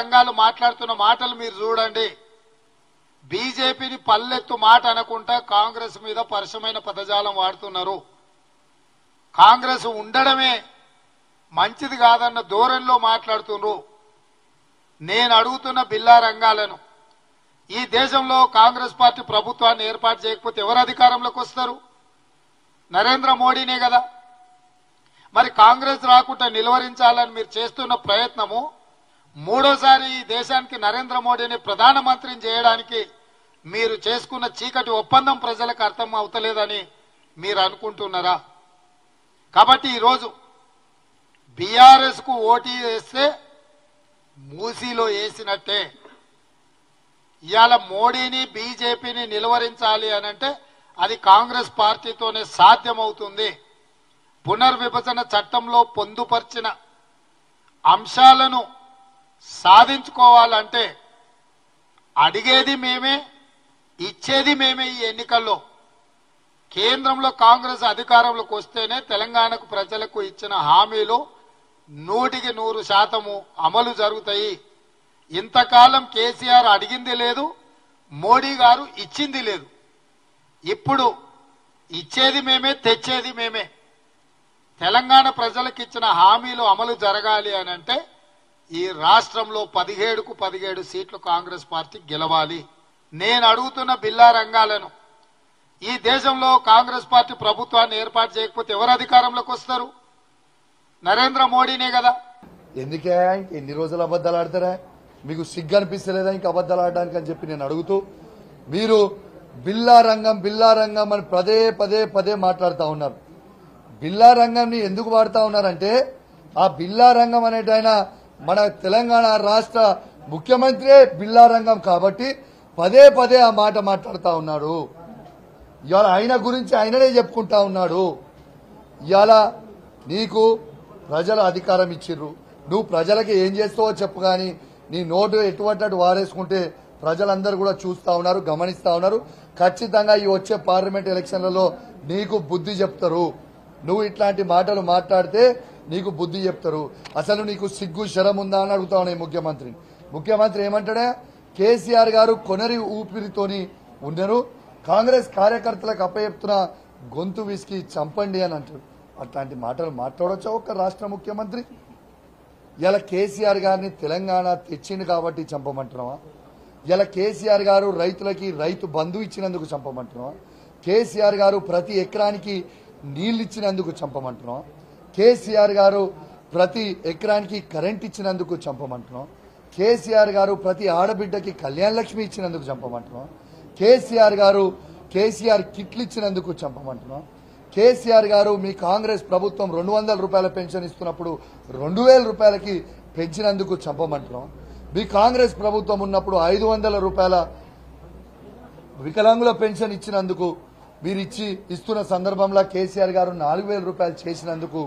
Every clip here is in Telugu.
రంగాలు మాట్లాడుతున్న మాటలు మీరు చూడండి. బీజేపీని పల్లెత్తు మాట అనుకుంటా కాంగ్రెస్ మీద పరుషమైన పదజాలం వాడుతున్నారు. కాంగ్రెస్ ఉండడమే మంచిది కాదన్న ధోరణిలో మాట్లాడుతున్నారు నేను అడుగుతున్న బిల్లా రంగాలను ఈ దేశంలో కాంగ్రెస్ పార్టీ ప్రభుత్వాన్ని ఏర్పాటు చేయకపోతే ఎవరు అధికారంలోకి వస్తారు? నరేంద్ర మోడీనే కదా. మరి కాంగ్రెస్ రాకుండా నిలువరించాలని మీరు చేస్తున్న ప్రయత్నము మూడోసారి ఈ దేశానికి నరేంద్ర మోడీని ప్రధానమంత్రిని చేయడానికి మీరు చేసుకున్న చీకటి ఒప్పందం ప్రజలకు అర్థం అవుతలేదని మీరు అనుకుంటున్నారా? కాబట్టి ఈరోజు బీఆర్ఎస్కు ఓటీ వేస్తే మూసీలో వేసినట్టే. ఇవాళ మోడీని బీజేపీని నిలువరించాలి అని అంటే అది కాంగ్రెస్ పార్టీతోనే సాధ్యమవుతుంది. పునర్విభజన చట్టంలో పొందుపరిచిన అంశాలను సాధించుకోవాలంటే అడిగేది మేమే ఇచ్చేది మేమే ఈ ఎన్నికల్లో. కేంద్రంలో కాంగ్రెస్ అధికారంలోకి వస్తేనే తెలంగాణకు ప్రజలకు ఇచ్చిన హామీలు నూటికి నూరు శాతము అమలు జరుగుతాయి. ఇంతకాలం కేసీఆర్ అడిగింది లేదు మోడీ గారు ఇచ్చింది లేదు. ఇప్పుడు ఇచ్చేది మేమే తెచ్చేది మేమే. తెలంగాణ ప్రజలకు ఇచ్చిన హామీలు అమలు జరగాలి అని అంటే ఈ రాష్ట్రంలో పదిహేడుకు పదిహేడు సీట్లు కాంగ్రెస్ పార్టీ గెలవాలి. నేను అడుగుతున్న బిల్లా రంగాలను ఈ దేశంలో కాంగ్రెస్ పార్టీ ప్రభుత్వాన్ని ఏర్పాటు చేయకపోతే ఎవరు అధికారంలోకి వస్తారు? నరేంద్ర మోడీనే కదా. ఎందుకే? ఎన్ని రోజులు అబద్దాలు ఆడతారా? మీకు సిగ్గు అనిపిస్తలేదా ఇంకా అబద్ధాలు ఆడడానికి అని చెప్పి నేను అడుగుతూ మీరు బిల్లా రంగం బిల్లా రంగం అని పదే పదే పదే మాట్లాడుతూ ఉన్నారు. బిల్లా రంగంని ఎందుకు వాడుతూ ఉన్నారంటే ఆ బిల్లా రంగం అనేటైన మన తెలంగాణ రాష్ట్ర ముఖ్యమంత్రే బిల్లారంగం కాబట్టి పదే పదే ఆ మాట మాట్లాడుతూ ఉన్నాడు. ఇవాళ ఆయన గురించి ఆయననే చెప్పుకుంటా ఉన్నాడు. ఇవాళ నీకు ప్రజలు అధికారం ఇచ్చిర్రు. నువ్వు ప్రజలకి ఏం చేస్తావో చెప్పు కానీ నీ నోటు ఎటువంటి అటు వారేసుకుంటే ప్రజలందరూ కూడా చూస్తా ఉన్నారు గమనిస్తా ఉన్నారు. ఖచ్చితంగా ఈ వచ్చే పార్లమెంట్ ఎలక్షన్లలో నీకు బుద్ధి చెప్తారు. నువ్వు ఇట్లాంటి మాటలు మాట్లాడితే నీకు బుద్ధి చెప్తారు. అసలు నీకు సిగ్గు శరం ఉందా అని అడుగుతా ఉన్నాయి ముఖ్యమంత్రిని ముఖ్యమంత్రి ఏమంటాడే? కేసీఆర్ గారు కొనరి ఊపిరితోని ఉన్నారు కాంగ్రెస్ కార్యకర్తలకు అప్పచెప్తున్న గొంతు విసికి చంపండి అని అంటారు. అట్లాంటి మాటలు మాట్లాడొచ్చా ఒక రాష్ట్ర ముఖ్యమంత్రి? ఇలా కేసీఆర్ గారిని తెలంగాణ తెచ్చింది కాబట్టి చంపమంటున్నావా? ఇలా కేసీఆర్ గారు రైతులకి రైతు బంధు ఇచ్చినందుకు చంపమంటున్నావా? కేసీఆర్ గారు ప్రతి ఎకరానికి నీళ్ళు ఇచ్చినందుకు చంపమంటున్నావా? కేసీఆర్ గారు ప్రతి ఎకరానికి కరెంట్ ఇచ్చినందుకు చంపమంటున్నాం. కేసీఆర్ గారు ప్రతి ఆడబిడ్డకి కళ్యాణ లక్ష్మి ఇచ్చినందుకు చంపమంటున్నాం. కేసీఆర్ గారు కేసీఆర్ కిట్లు ఇచ్చినందుకు చంపమంటున్నాం. కేసీఆర్ గారు మీ కాంగ్రెస్ ప్రభుత్వం రెండు వందల రూపాయల పెన్షన్ ఇస్తున్నప్పుడు రెండు వేల రూపాయలకి పెంచినందుకు చంపమంటున్నాం. మీ కాంగ్రెస్ ప్రభుత్వం ఉన్నప్పుడు ఐదు వందల రూపాయల వికలాంగుల పెన్షన్ ఇచ్చినందుకు మీరు ఇచ్చి ఇస్తున్న సందర్భంలో కేసీఆర్ గారు నాలుగు వేల రూపాయలు చేసినందుకు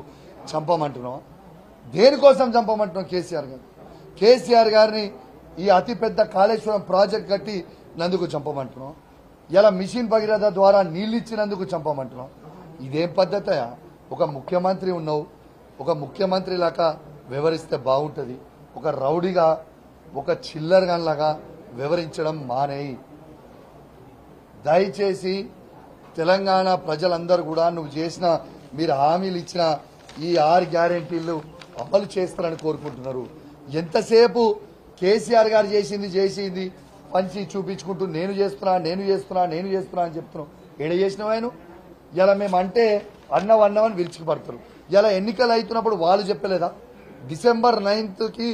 చంపమంటున్నాం. దేనికోసం చంపమంటున్నాం కేసీఆర్ గారు? కేసీఆర్ గారిని ఈ అతిపెద్ద కాళేశ్వరం ప్రాజెక్ట్ కట్టి నందుకు చంపమంటున్నాం. ఇలా మిషన్ భగీరథ ద్వారా నీళ్ళు ఇచ్చినందుకు చంపమంటున్నాం. ఇదేం పద్ధతయా ఒక ముఖ్యమంత్రి ఉన్నావు. ఒక ముఖ్యమంత్రి లాగా వివరిస్తే బాగుంటుంది. ఒక రౌడీగా ఒక చిల్లర్ లాగా వివరించడం మానేయి. దయచేసి తెలంగాణ ప్రజలందరూ కూడా నువ్వు చేసిన మీరు హామీలు ఇచ్చిన ఈ ఆరు గ్యారెంటీలు అమలు చేస్తారని కోరుకుంటున్నారు. ఎంతసేపు కేసీఆర్ గారు చేసింది చేసింది పంచి చూపించుకుంటూ నేను చేస్తున్నా నేను చేస్తున్నా నేను చేస్తున్నా అని చెప్తున్నావు. ఏడ చేసినావు ఆయన? ఇలా మేము అంటే అన్నం అన్నం అని విరుచుకుపడతారు ఇలా ఎన్నికలు అవుతున్నప్పుడు వాళ్ళు చెప్పలేదా? డిసెంబర్ నైన్త్కి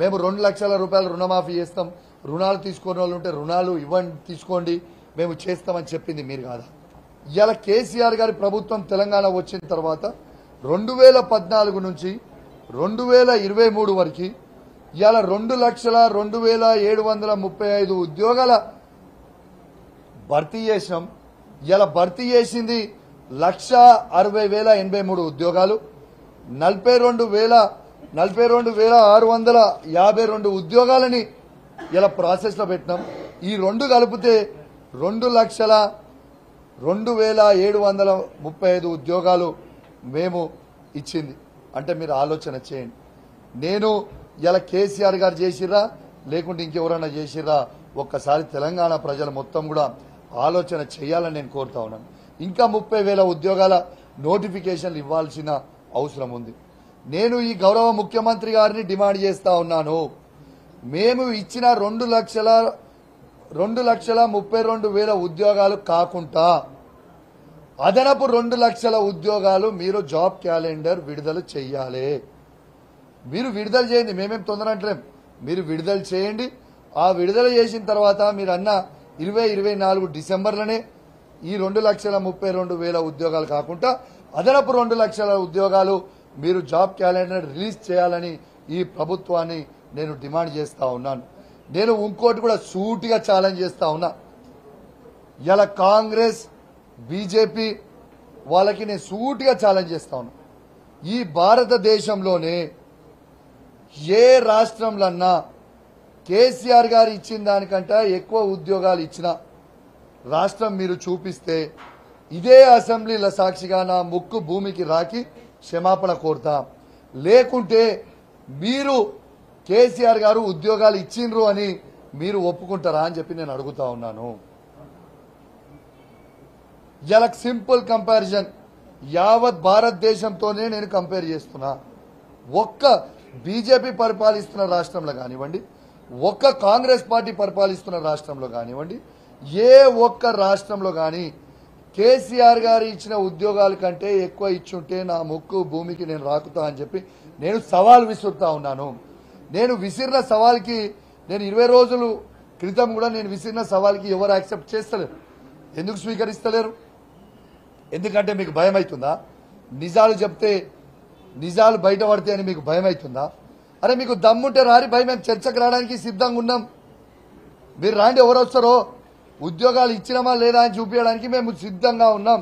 మేము రెండు లక్షల రూపాయలు రుణమాఫీ చేస్తాం. రుణాలు తీసుకునే వాళ్ళు ఉంటే రుణాలు ఇవ్వండి తీసుకోండి మేము చేస్తామని చెప్పింది మీరు కాదా? ఇలా కేసీఆర్ గారి ప్రభుత్వం తెలంగాణ వచ్చిన తర్వాత రెండు వేల పద్నాలుగు నుంచి రెండు వేల ఇరవై మూడు వరకు ఇవాళ రెండు లక్షల రెండు వేల ఏడు వందల ముప్పై ఐదు ఉద్యోగాల భర్తీ చేసినాం. ఇలా భర్తీ చేసింది లక్ష అరవై వేల ఎనభై మూడు ఉద్యోగాలు నలభై రెండు వేల నలభై రెండు వేల ఆరు వందల యాభై రెండు ఉద్యోగాలని ఇలా ప్రాసెస్లో పెట్టినాం. ఈ రెండు కలిపితే రెండు లక్షల రెండు వేల ఏడు వందల ముప్పై ఐదు ఉద్యోగాలు మేము ఇచ్చింది. అంటే మీరు ఆలోచన చేయండి. నేను ఇలా కేసీఆర్ గారు చేసిర్రా లేకుంటే ఇంకెవరన్నా చేసిరా ఒక్కసారి తెలంగాణ ప్రజలు మొత్తం కూడా ఆలోచన చేయాలని నేను కోరుతా ఉన్నాను. ఇంకా ముప్పై వేల ఉద్యోగాల నోటిఫికేషన్లు ఇవ్వాల్సిన అవసరం ఉంది. నేను ఈ గౌరవ ముఖ్యమంత్రి గారిని డిమాండ్ చేస్తా ఉన్నాను. మేము ఇచ్చిన రెండు లక్షల రెండు లక్షల ముప్పై రెండు వేల ఉద్యోగాలు కాకుండా అదనపు రెండు లక్షల ఉద్యోగాలు మీరు జాబ్ క్యాలెండర్ విడుదల చెయ్యాలి మీరు విడుదల చేయండి మేమేం తొందర అంటలేం. మీరు విడుదల చేయండి. ఆ విడుదల చేసిన తర్వాత మీరు అన్న ఇరవై ఇరవై నాలుగు డిసెంబర్లోనే ఈ రెండు లక్షల ముప్పై రెండు వేల ఉద్యోగాలు కాకుండా అదనపు రెండు లక్షల ఉద్యోగాలు మీరు జాబ్ క్యాలెండర్ రిలీజ్ చేయాలని ఈ ప్రభుత్వాన్ని నేను డిమాండ్ చేస్తా ఉన్నాను. నేను ఇంకోటి కూడా సూటిగా ఛాలెంజ్ చేస్తా ఉన్నా. ఇలా కాంగ్రెస్ బీజేపీ వాళ్ళకి నేను సూటిగా ఛాలెంజ్ చేస్తా ఉన్నా. ఈ భారతదేశంలోనే ఏ రాష్ట్రంలన్నా కేసీఆర్ గారు ఇచ్చిన దానికంటే ఎక్కువ ఉద్యోగాలు ఇచ్చిన రాష్ట్రం మీరు చూపిస్తే ఇదే అసెంబ్లీల సాక్షిగా నా ముక్కు భూమికి రాకి క్షమాపణ కోరుతా. లేకుంటే మీరు కేసీఆర్ గారు ఉద్యోగాలు ఇచ్చిండ్రు అని మీరు ఒప్పుకుంటారా అని చెప్పి నేను అడుగుతా ఉన్నాను. ఇలా సింపుల్ కంపారిజన్ యావత్ భారతదేశంతోనే నేను కంపేర్ చేస్తున్నా. ఒక్క బీజేపీ పరిపాలిస్తున్న రాష్ట్రంలో కానివ్వండి ఒక్క కాంగ్రెస్ పార్టీ పరిపాలిస్తున్న రాష్ట్రంలో కానివ్వండి ఏ ఒక్క రాష్ట్రంలో కానీ కేసీఆర్ గారు ఇచ్చిన ఉద్యోగాల కంటే ఎక్కువ ఇచ్చుంటే నా ముక్కు భూమికి నేను రాకుతా అని చెప్పి నేను సవాల్ విసురుతా ఉన్నాను. నేను విసిరిన సవాల్కి నేను ఇరవై రోజులు క్రితం కూడా నేను విసిరిన సవాల్కి ఎవరు యాక్సెప్ట్ చేస్తలేరు. ఎందుకు స్వీకరిస్తలేరు? ఎందుకంటే మీకు భయం అవుతుందా నిజాలు చెప్తే నిజాలు బయటపడితే అని మీకు భయం అవుతుందా అరే మీకు దమ్ముంటే రారి భయం మేము చర్చకు రావడానికి సిద్ధంగా ఉన్నాం. మీరు రాండి ఎవరు వస్తారో? ఉద్యోగాలు ఇచ్చినామా లేదా అని చూపించడానికి మేము సిద్ధంగా ఉన్నాం.